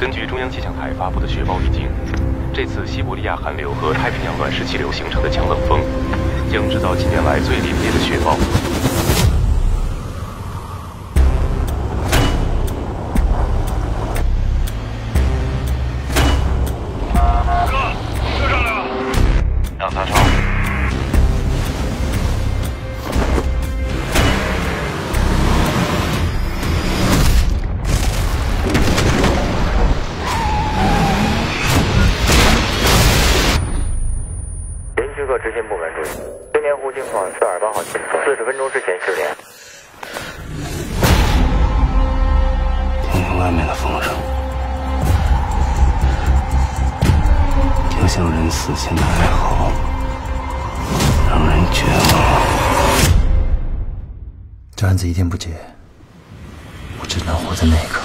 根据中央气象台发布的雪暴预警，这次西伯利亚寒流和太平洋暖湿气流形成的强冷风，将制造近年来最凛冽的雪暴。各执勤部门注意，千年湖情况四二八号清楚，四十分钟之前失联。听听外面的风声，就像人死前的哀嚎，让人绝望。这案子一天不结，我只能活在那一刻。